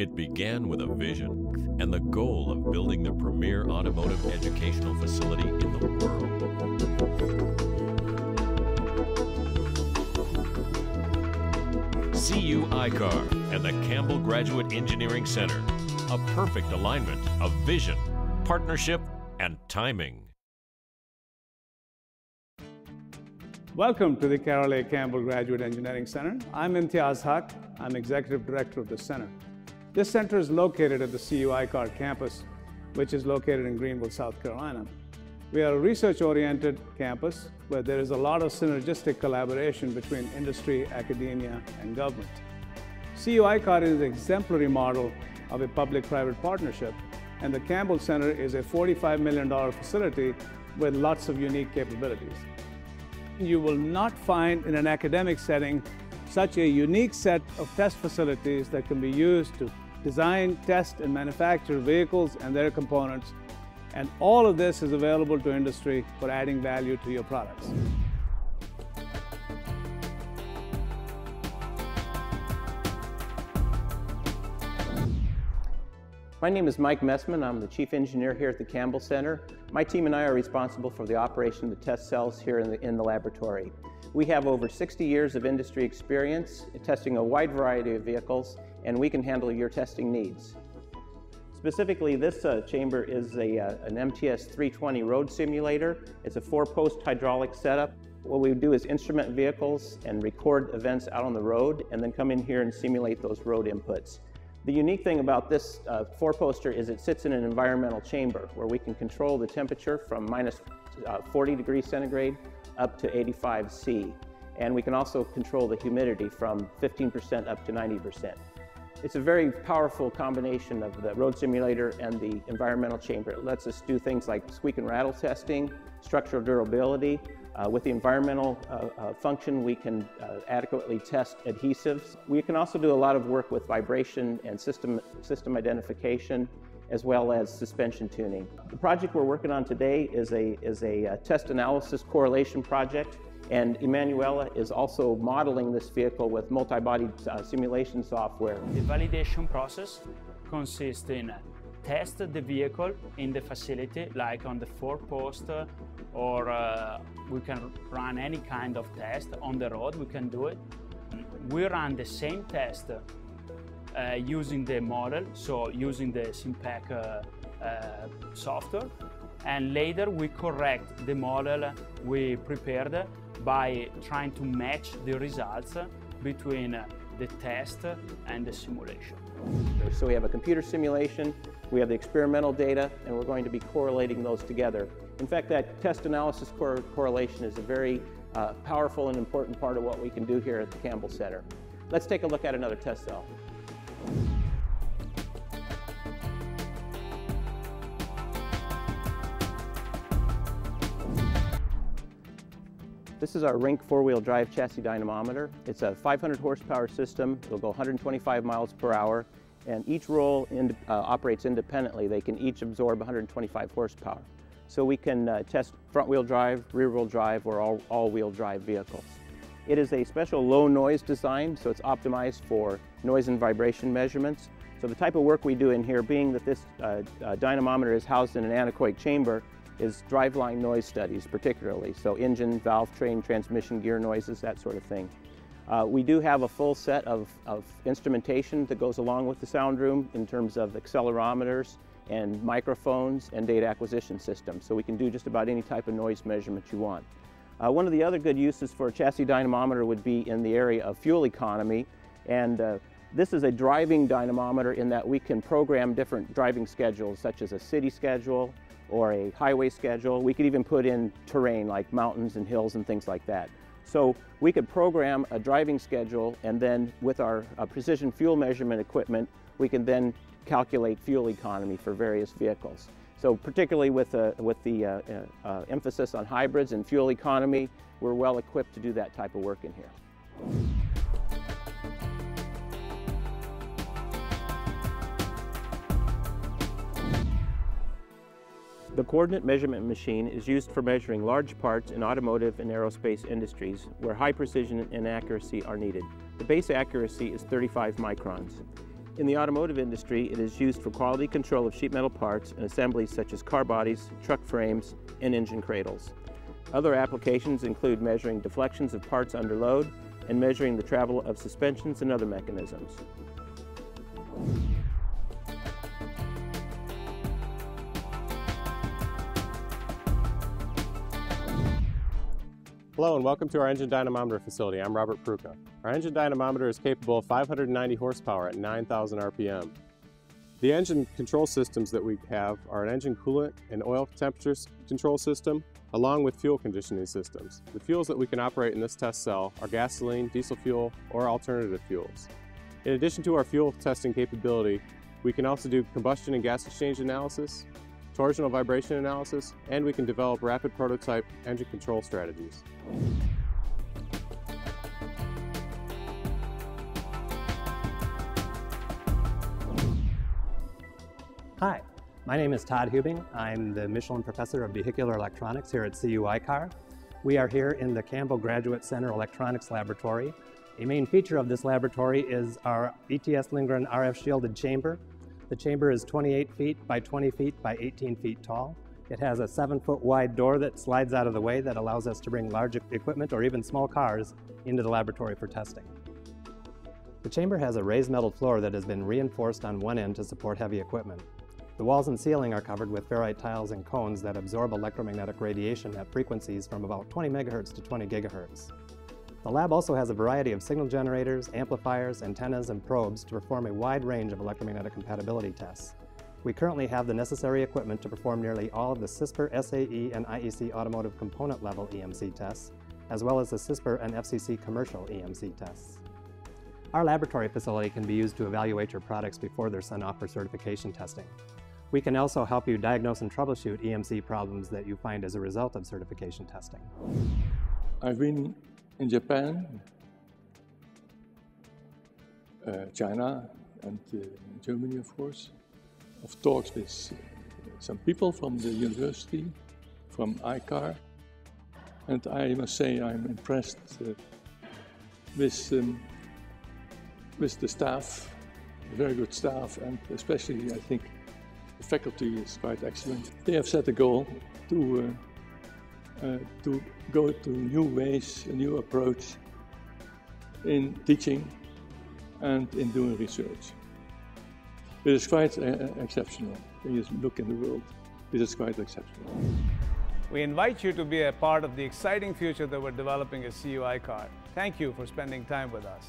It began with a vision and the goal of building the premier automotive educational facility in the world. CU ICAR and the Campbell Graduate Engineering Center. A perfect alignment of vision, partnership, and timing. Welcome to the Carroll A. Campbell Graduate Engineering Center. I'm Imtiaz Haque. I'm Executive Director of the center. This center is located at the CU ICAR campus, which is located in Greenville, South Carolina. We are a research-oriented campus where there is a lot of synergistic collaboration between industry, academia, and government. CU ICAR is an exemplary model of a public-private partnership, and the Campbell Center is a $45 million facility with lots of unique capabilities. You will not find in an academic setting such a unique set of test facilities that can be used to design, test, and manufacture vehicles and their components. And all of this is available to industry for adding value to your products. My name is Mike Messman. I'm the chief engineer here at the Campbell Center. My team and I are responsible for the operation of the test cells here in the, in the laboratory. We have over 60 years of industry experience testing a wide variety of vehicles, and we can handle your testing needs. Specifically, this uh, chamber is a, uh, an MTS 320 road simulator. It's a four-post hydraulic setup. What we do is instrument vehicles and record events out on the road, and then come in here and simulate those road inputs. The unique thing about this uh, four-poster is it sits in an environmental chamber where we can control the temperature from minus, uh, 40 degrees centigrade up to 85 C. And we can also control the humidity from 15% up to 90%. It's a very powerful combination of the road simulator and the environmental chamber. It lets us do things like squeak and rattle testing, structural durability, uh, with the environmental uh, uh, function, we can uh, adequately test adhesives. We can also do a lot of work with vibration and system, system identification, as well as suspension tuning. The project we're working on today is a, is a uh, test analysis correlation project, and Emanuela is also modeling this vehicle with multi-body uh, simulation software. The validation process consists in test the vehicle in the facility, like on the four-post or uh, we can run any kind of test on the road, we can do it. We run the same test uh, using the model, so using the SIMPACK uh, uh, software, and later we correct the model we prepared by trying to match the results between the test and the simulation. So we have a computer simulation, we have the experimental data, and we're going to be correlating those together. In fact, that test analysis cor correlation is a very uh, powerful and important part of what we can do here at the Campbell Center. Let's take a look at another test cell. This is our Rink four-wheel drive chassis dynamometer. It's a 500 horsepower system. It'll go 125 miles per hour, and each roll in, uh, operates independently. They can each absorb 125 horsepower. So we can uh, test front-wheel drive, rear-wheel drive, or all-wheel drive vehicles. It is a special low noise design, so it's optimized for noise and vibration measurements. So the type of work we do in here, being that this uh, uh, dynamometer is housed in an anechoic chamber, is driveline noise studies particularly, so engine, valve train, transmission gear noises, that sort of thing. Uh, we do have a full set of, of, instrumentation that goes along with the sound room in terms of accelerometers and microphones and data acquisition systems, so we can do just about any type of noise measurement you want. Uh, one of the other good uses for a chassis dynamometer would be in the area of fuel economy, and uh, this is a driving dynamometer in that we can program different driving schedules, such as a city schedule, or a highway schedule. We could even put in terrain like mountains and hills and things like that. So we could program a driving schedule and then with our uh, precision fuel measurement equipment, we can then calculate fuel economy for various vehicles. So particularly with, uh, with the uh, uh, uh emphasis on hybrids and fuel economy, we're well equipped to do that type of work in here. The coordinate measurement machine is used for measuring large parts in automotive and aerospace industries where high precision and accuracy are needed. The base accuracy is 35 microns. In the automotive industry, it is used for quality control of sheet metal parts and assemblies such as car bodies, truck frames, and engine cradles. Other applications include measuring deflections of parts under load and measuring the travel of suspensions and other mechanisms. Hello and welcome to our engine dynamometer facility. I'm Robert Prucka. Our engine dynamometer is capable of 590 horsepower at 9,000 RPM. The engine control systems that we have are an engine coolant and oil temperature control system, along with fuel conditioning systems. The fuels that we can operate in this test cell are gasoline, diesel fuel, or alternative fuels. In addition to our fuel testing capability, we can also do combustion and gas exchange analysis, torsional vibration analysis, and we can develop rapid prototype engine control strategies. Hi, my name is Todd Hubing. I'm the Michelin Professor of Vehicular Electronics here at CU ICAR. We are here in the Campbell Graduate Center Electronics Laboratory. A main feature of this laboratory is our ETS Lindgren RF shielded chamber. The chamber is 28 feet by 20 feet by 18 feet tall. It has a seven foot wide door that slides out of the way that allows us to bring large equipment or even small cars into the laboratory for testing. The chamber has a raised metal floor that has been reinforced on one end to support heavy equipment. The walls and ceiling are covered with ferrite tiles and cones that absorb electromagnetic radiation at frequencies from about 20 megahertz to 20 gigahertz. The lab also has a variety of signal generators, amplifiers, antennas, and probes to perform a wide range of electromagnetic compatibility tests. We currently have the necessary equipment to perform nearly all of the CISPR, SAE, and IEC automotive component level EMC tests, as well as the CISPR and FCC commercial EMC tests. Our laboratory facility can be used to evaluate your products before they're sent off for certification testing. We can also help you diagnose and troubleshoot EMC problems that you find as a result of certification testing. I've been in Japan, uh, China, and uh, Germany, of course, of talks with uh, some people from the university, from ICAR, and I must say I'm impressed uh, with, um, with the staff, very good staff, and especially I think the faculty is quite excellent. They have set a goal to, uh, uh, to go to new ways, a new approach in teaching and in doing research. It is quite uh, exceptional. When you look in the world, it is quite exceptional. We invite you to be a part of the exciting future that we're developing at CU ICAR. Thank you for spending time with us.